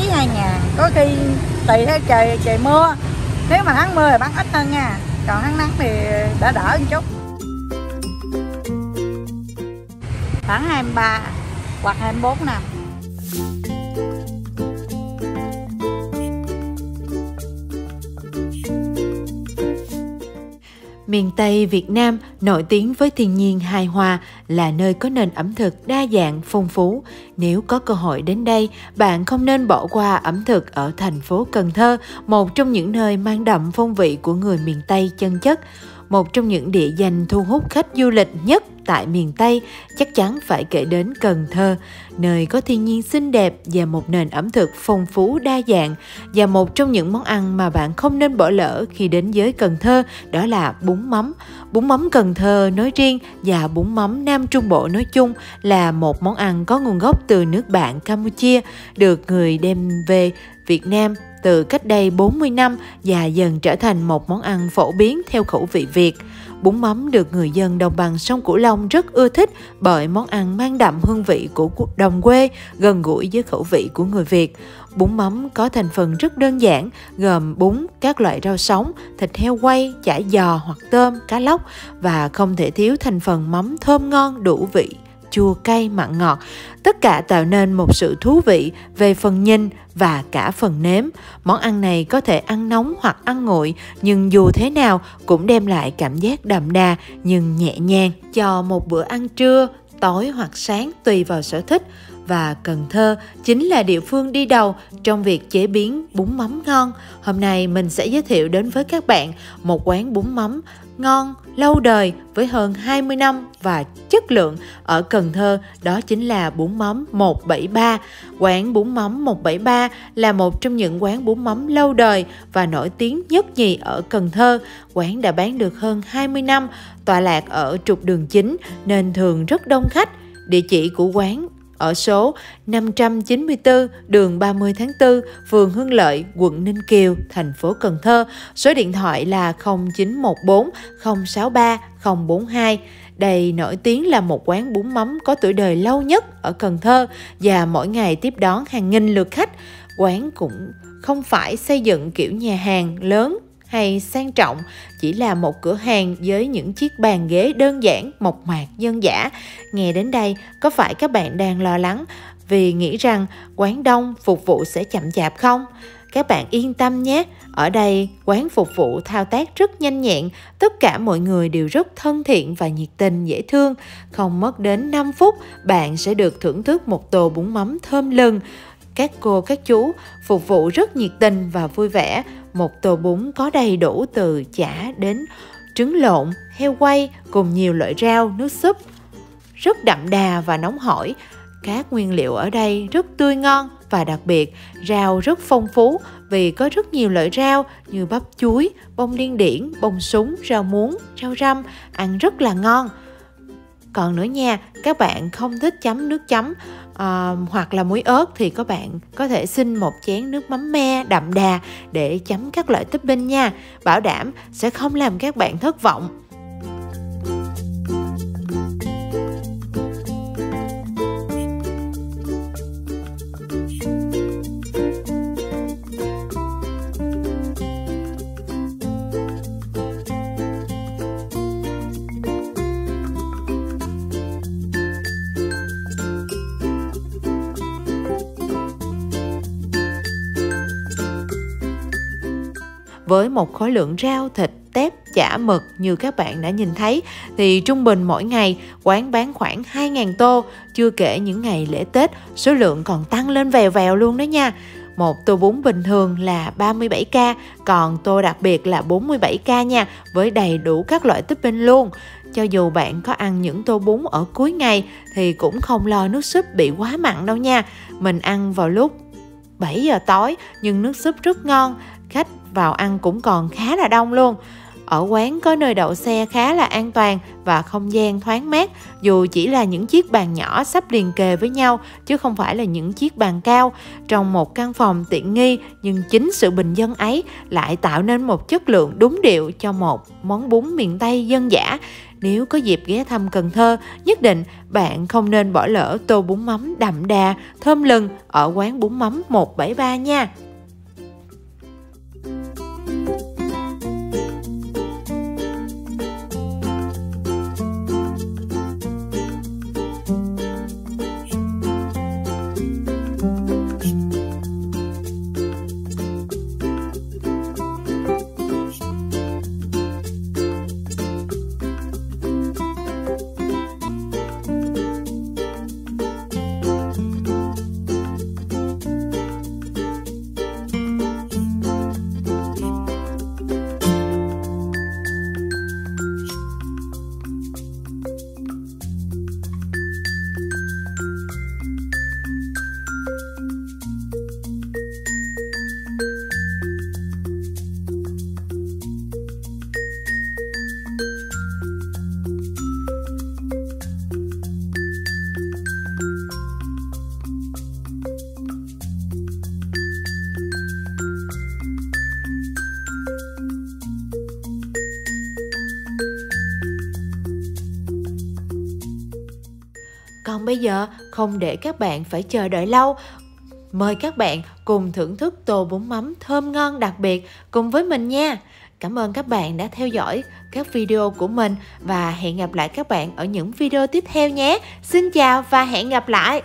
mấy hai ngàn có khi tùy theo trời trời mưa. Nếu mà tháng mưa thì bán ít hơn nha. Còn tháng nắng thì đã đỡ một chút. Khoảng 23 hoặc 24 năm. Miền Tây Việt Nam nổi tiếng với thiên nhiên hài hòa là nơi có nền ẩm thực đa dạng, phong phú. Nếu có cơ hội đến đây, bạn không nên bỏ qua ẩm thực ở thành phố Cần Thơ, một trong những nơi mang đậm phong vị của người miền Tây chân chất một trong những địa danh thu hút khách du lịch nhất tại miền Tây chắc chắn phải kể đến Cần Thơ, nơi có thiên nhiên xinh đẹp và một nền ẩm thực phong phú đa dạng và một trong những món ăn mà bạn không nên bỏ lỡ khi đến với Cần Thơ đó là bún mắm. Bún mắm Cần Thơ nói riêng và bún mắm Nam Trung Bộ nói chung là một món ăn có nguồn gốc từ nước bạn Campuchia, được người đem về Việt Nam từ cách đây 40 năm và dần trở thành một món ăn phổ biến theo khẩu vị Việt. Bún mắm được người dân đồng bằng sông Cửu Long rất ưa thích bởi món ăn mang đậm hương vị của đồng quê, gần gũi với khẩu vị của người Việt. Bún mắm có thành phần rất đơn giản, gồm bún, các loại rau sống, thịt heo quay, chả giò hoặc tôm, cá lóc và không thể thiếu thành phần mắm thơm ngon đủ vị chua cay mặn ngọt. Tất cả tạo nên một sự thú vị về phần nhìn và cả phần nếm. Món ăn này có thể ăn nóng hoặc ăn nguội, nhưng dù thế nào cũng đem lại cảm giác đậm đà nhưng nhẹ nhàng. Cho một bữa ăn trưa, tối hoặc sáng tùy vào sở thích. Và Cần Thơ chính là địa phương đi đầu trong việc chế biến bún mắm ngon. Hôm nay mình sẽ giới thiệu đến với các bạn một quán bún mắm ngon, lâu đời với hơn 20 năm và chất lượng ở Cần Thơ đó chính là bún mắm 173. Quán bún mắm 173 là một trong những quán bún mắm lâu đời và nổi tiếng nhất nhì ở Cần Thơ. Quán đã bán được hơn 20 năm, tọa lạc ở trục đường chính nên thường rất đông khách. Địa chỉ của quán ở số 594 đường 30 tháng 4, phường Hưng Lợi, quận Ninh Kiều, thành phố Cần Thơ. Số điện thoại là 0914 063 042. Đây nổi tiếng là một quán bún mắm có tuổi đời lâu nhất ở Cần Thơ và mỗi ngày tiếp đón hàng nghìn lượt khách. Quán cũng không phải xây dựng kiểu nhà hàng lớn hay sang trọng, chỉ là một cửa hàng với những chiếc bàn ghế đơn giản, mộc mạc, dân dã. Nghe đến đây, có phải các bạn đang lo lắng vì nghĩ rằng quán đông phục vụ sẽ chậm chạp không? Các bạn yên tâm nhé. Ở đây, quán phục vụ thao tác rất nhanh nhẹn. Tất cả mọi người đều rất thân thiện và nhiệt tình, dễ thương. Không mất đến 5 phút, bạn sẽ được thưởng thức một tô bún mắm thơm lừng các cô các chú phục vụ rất nhiệt tình và vui vẻ một tô bún có đầy đủ từ chả đến trứng lộn, heo quay cùng nhiều loại rau, nước súp. Rất đậm đà và nóng hổi. Các nguyên liệu ở đây rất tươi ngon và đặc biệt rau rất phong phú vì có rất nhiều loại rau như bắp chuối, bông điên điển, bông súng, rau muống, rau răm ăn rất là ngon. Còn nữa nha, các bạn không thích chấm nước chấm uh, hoặc là muối ớt thì các bạn có thể xin một chén nước mắm me đậm đà để chấm các loại topping nha. Bảo đảm sẽ không làm các bạn thất vọng. Với một khối lượng rau, thịt, tép, chả, mực như các bạn đã nhìn thấy. Thì trung bình mỗi ngày quán bán khoảng 2.000 tô. Chưa kể những ngày lễ Tết, số lượng còn tăng lên vèo vèo luôn đó nha. Một tô bún bình thường là 37k còn tô đặc biệt là 47k nha, với đầy đủ các loại topping luôn. Cho dù bạn có ăn những tô bún ở cuối ngày, thì cũng không lo nước súp bị quá mặn đâu nha. Mình ăn vào lúc 7 giờ tối, nhưng nước súp rất ngon khách vào ăn cũng còn khá là đông luôn Ở quán có nơi đậu xe khá là an toàn và không gian thoáng mát, dù chỉ là những chiếc bàn nhỏ sắp liền kề với nhau chứ không phải là những chiếc bàn cao. Trong một căn phòng tiện nghi nhưng chính sự bình dân ấy lại tạo nên một chất lượng đúng điệu cho một món bún miền Tây dân dã. Nếu có dịp ghé thăm Cần Thơ, nhất định bạn không nên bỏ lỡ tô bún mắm đậm đà, thơm lừng ở quán bún mắm 173 nha. Bây giờ không để các bạn phải chờ đợi lâu, mời các bạn cùng thưởng thức tô bún mắm thơm ngon đặc biệt cùng với mình nha. Cảm ơn các bạn đã theo dõi các video của mình và hẹn gặp lại các bạn ở những video tiếp theo nhé. Xin chào và hẹn gặp lại.